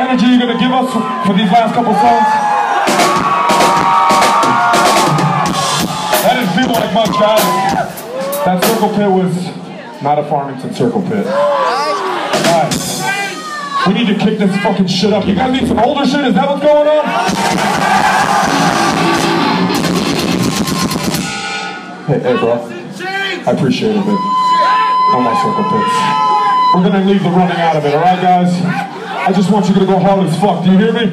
energy you're gonna give us for these last couple songs? That didn't feel like much, guys. That circle pit was not a Farmington circle pit. Guys, we need to kick this fucking shit up. You guys need some older shit? Is that what's going on? Hey, hey, bro. I appreciate it, but no more circle pits. We're gonna leave the running out of it, alright, guys? I just want you to go hard as fuck. Do you hear me?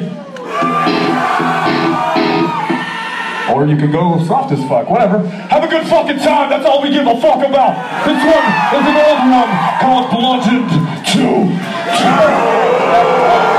Or you can go soft as fuck, whatever. Have a good fucking time, that's all we give a fuck about. This one is an old one called Bludgeoned to.